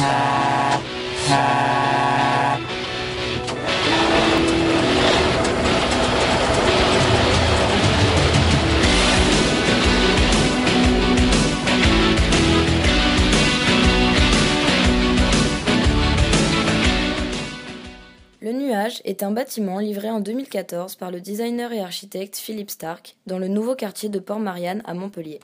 Le nuage est un bâtiment livré en 2014 par le designer et architecte Philippe Stark dans le nouveau quartier de Port-Marianne à Montpellier.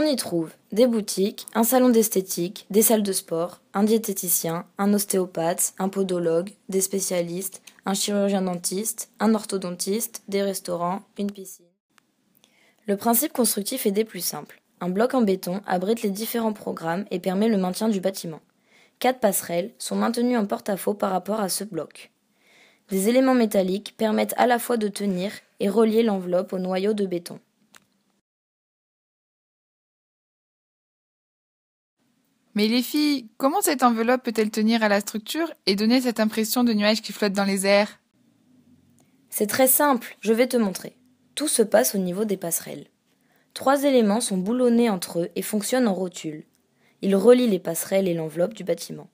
On y trouve des boutiques, un salon d'esthétique, des salles de sport, un diététicien, un ostéopathe, un podologue, des spécialistes, un chirurgien dentiste, un orthodontiste, des restaurants, une piscine. Le principe constructif est des plus simples. Un bloc en béton abrite les différents programmes et permet le maintien du bâtiment. Quatre passerelles sont maintenues en porte-à-faux par rapport à ce bloc. Des éléments métalliques permettent à la fois de tenir et relier l'enveloppe au noyau de béton. Mais les filles, comment cette enveloppe peut-elle tenir à la structure et donner cette impression de nuage qui flotte dans les airs? C'est très simple, je vais te montrer. Tout se passe au niveau des passerelles. Trois éléments sont boulonnés entre eux et fonctionnent en rotule. Ils relient les passerelles et l'enveloppe du bâtiment.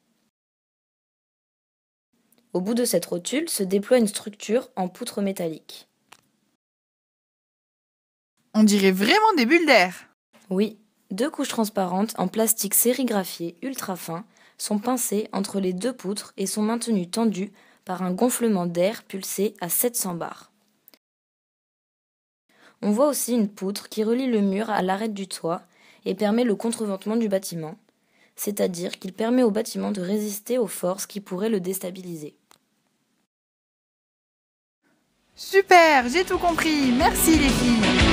Au bout de cette rotule se déploie une structure en poutre métallique. On dirait vraiment des bulles d'air. Oui, deux couches transparentes en plastique sérigraphié ultra fin sont pincées entre les deux poutres et sont maintenues tendues par un gonflement d'air pulsé à 700 bars. On voit aussi une poutre qui relie le mur à l'arête du toit et permet le contreventement du bâtiment, c'est-à-dire qu'il permet au bâtiment de résister aux forces qui pourraient le déstabiliser. Super, j'ai tout compris. Merci les filles.